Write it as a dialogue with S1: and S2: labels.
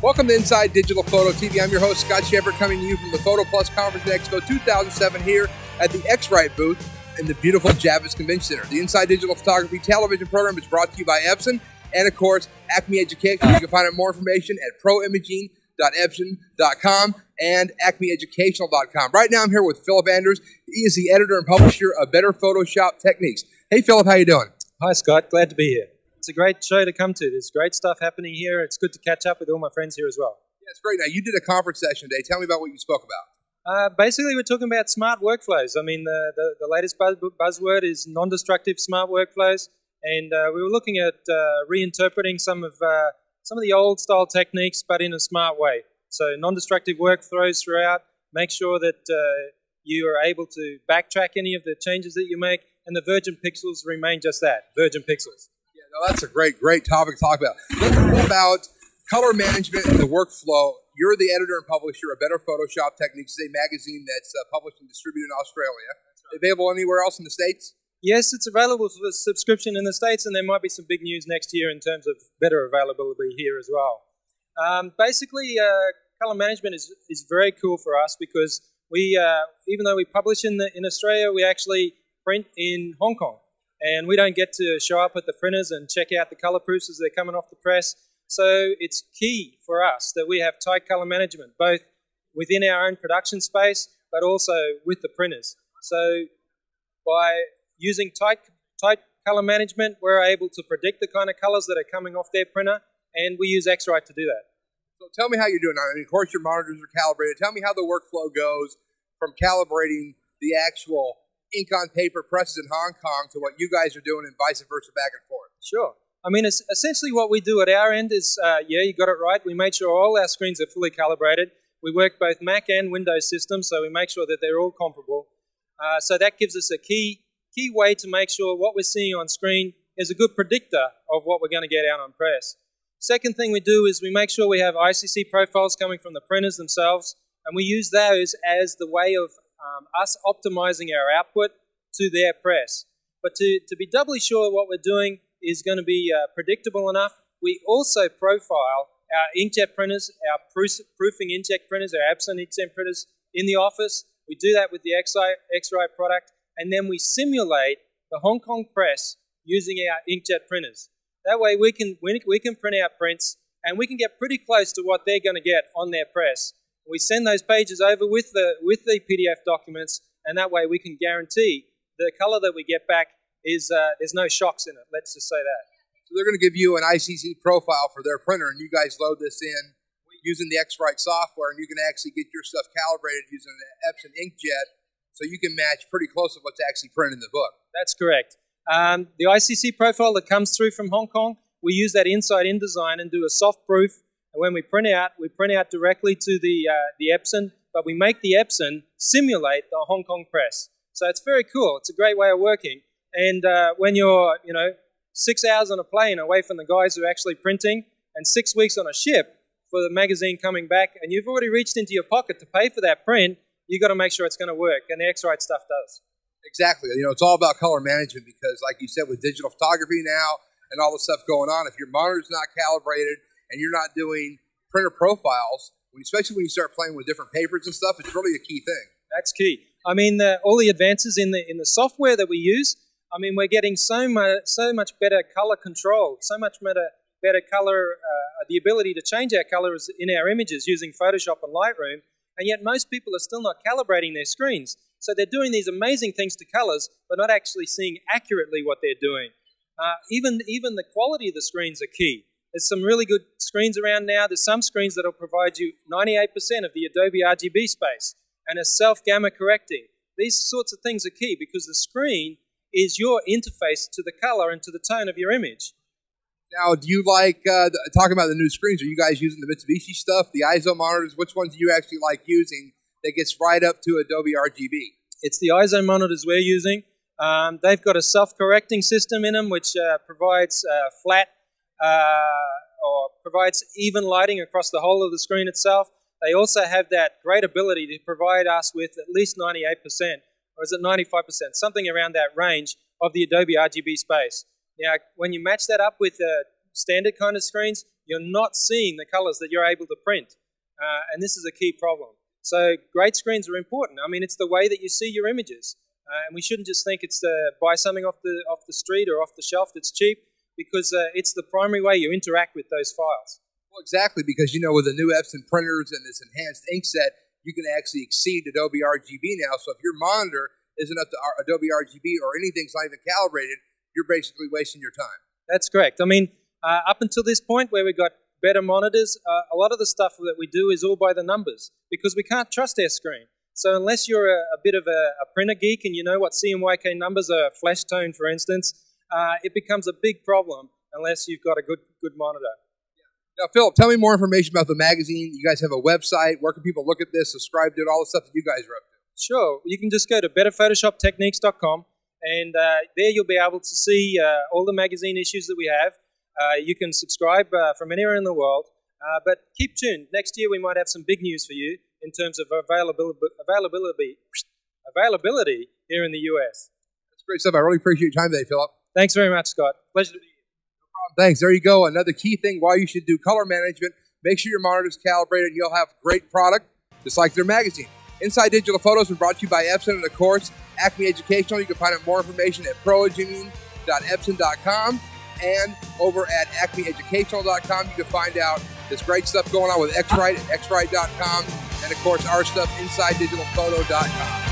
S1: Welcome to Inside Digital Photo TV. I'm your host, Scott Sheppard, coming to you from the Photo Plus Conference Expo 2007 here at the X-Rite booth in the beautiful Javits Convention Center. The Inside Digital Photography television program is brought to you by Epson and, of course, Acme Education. You can find out more information at proimaging.epson.com and acmeeducational.com. Right now, I'm here with Philip Andrews. He is the editor and publisher of Better Photoshop Techniques. Hey, Philip, how you doing?
S2: Hi, Scott. Glad to be here. It's a great show to come to. There's great stuff happening here. It's good to catch up with all my friends here as well.
S1: Yeah, it's great. Now, you did a conference session today. Tell me about what you spoke about.
S2: Uh, basically, we're talking about smart workflows. I mean, the, the, the latest buzz, buzzword is non destructive smart workflows. And uh, we were looking at uh, reinterpreting some of, uh, some of the old style techniques, but in a smart way. So, non destructive work workflows throughout. Make sure that uh, you are able to backtrack any of the changes that you make, and the virgin pixels remain just that virgin pixels.
S1: No, that's a great, great topic to talk about. Let's talk about color management and the workflow. You're the editor and publisher of Better Photoshop Techniques, a magazine that's uh, published and distributed in Australia. Right. Available anywhere else in the States?
S2: Yes, it's available for subscription in the States, and there might be some big news next year in terms of better availability here as well. Um, basically, uh, color management is, is very cool for us because we, uh, even though we publish in, the, in Australia, we actually print in Hong Kong and we don't get to show up at the printers and check out the color proofs as they're coming off the press. So it's key for us that we have tight color management, both within our own production space, but also with the printers. So by using tight, tight color management, we're able to predict the kind of colors that are coming off their printer, and we use X-Rite to do that.
S1: So tell me how you're doing. I mean, of course, your monitors are calibrated. Tell me how the workflow goes from calibrating the actual ink on paper presses in Hong Kong to what you guys are doing and vice versa back and forth.
S2: Sure. I mean, essentially what we do at our end is, uh, yeah, you got it right. We made sure all our screens are fully calibrated. We work both Mac and Windows systems, so we make sure that they're all comparable. Uh, so that gives us a key, key way to make sure what we're seeing on screen is a good predictor of what we're going to get out on press. Second thing we do is we make sure we have ICC profiles coming from the printers themselves, and we use those as the way of um, us optimizing our output to their press. But to, to be doubly sure what we're doing is going to be uh, predictable enough, we also profile our inkjet printers, our proofing inkjet printers, our Epson inkjet printers in the office. We do that with the X-Rite product, and then we simulate the Hong Kong press using our inkjet printers. That way we can, we can print out prints and we can get pretty close to what they're going to get on their press we send those pages over with the, with the PDF documents, and that way we can guarantee the color that we get back is uh, there's no shocks in it. Let's just say that.
S1: So they're going to give you an ICC profile for their printer, and you guys load this in using the X-Rite software, and you can actually get your stuff calibrated using the Epson inkjet, so you can match pretty close to what's actually printed in the book.
S2: That's correct. Um, the ICC profile that comes through from Hong Kong, we use that inside InDesign and do a soft proof and when we print out, we print out directly to the, uh, the Epson, but we make the Epson simulate the Hong Kong press. So it's very cool. It's a great way of working. And uh, when you're, you know, six hours on a plane away from the guys who are actually printing and six weeks on a ship for the magazine coming back, and you've already reached into your pocket to pay for that print, you've got to make sure it's going to work. And the X-Rite stuff does.
S1: Exactly. You know, it's all about color management because, like you said, with digital photography now and all the stuff going on, if your monitor's not calibrated, and you're not doing printer profiles, especially when you start playing with different papers and stuff, it's really a key thing.
S2: That's key. I mean, the, all the advances in the in the software that we use. I mean, we're getting so much so much better color control, so much better better color, uh, the ability to change our colors in our images using Photoshop and Lightroom. And yet, most people are still not calibrating their screens. So they're doing these amazing things to colors, but not actually seeing accurately what they're doing. Uh, even even the quality of the screens are key. There's some really good screens around now. There's some screens that will provide you 98% of the Adobe RGB space and are self gamma correcting. These sorts of things are key because the screen is your interface to the color and to the tone of your image.
S1: Now, do you like uh, talking about the new screens? Are you guys using the Mitsubishi stuff, the Eizo monitors? Which ones do you actually like using that gets right up to Adobe RGB?
S2: It's the Eizo monitors we're using. Um, they've got a self-correcting system in them, which uh, provides uh, flat uh, or provides even lighting across the whole of the screen itself. They also have that great ability to provide us with at least 98%, or is it 95%, something around that range of the Adobe RGB space. Now, when you match that up with the standard kind of screens, you're not seeing the colors that you're able to print. Uh, and this is a key problem. So great screens are important. I mean, it's the way that you see your images. Uh, and we shouldn't just think it's to buy something off the, off the street or off the shelf that's cheap because uh, it's the primary way you interact with those files.
S1: Well, exactly, because you know, with the new Epson printers and this enhanced ink set, you can actually exceed Adobe RGB now. So if your monitor isn't up to Adobe RGB or anything's not even calibrated, you're basically wasting your time.
S2: That's correct. I mean, uh, up until this point where we got better monitors, uh, a lot of the stuff that we do is all by the numbers because we can't trust our screen. So unless you're a, a bit of a, a, printer geek and you know what CMYK numbers are, flash tone, for instance, uh, it becomes a big problem unless you've got a good good monitor.
S1: Now, Philip, tell me more information about the magazine. You guys have a website. Where can people look at this, subscribe to it, all the stuff that you guys are up to?
S2: Sure. You can just go to betterphotoshoptechniques.com and uh, there you'll be able to see uh, all the magazine issues that we have. Uh, you can subscribe uh, from anywhere in the world. Uh, but keep tuned. Next year we might have some big news for you in terms of availability, availability, availability here in the US.
S1: That's great stuff. I really appreciate your time today, Philip.
S2: Thanks very much, Scott. Pleasure to be here.
S1: No problem. Thanks. There you go. Another key thing why you should do color management. Make sure your monitor is calibrated and you'll have great product, just like their magazine. Inside Digital Photos is brought to you by Epson and, of course, Acme Educational. You can find out more information at proimaging.epson.com and over at acmeeducational.com. You can find out this great stuff going on with X-Rite at xrite.com and, of course, our stuff inside digitalphoto.com.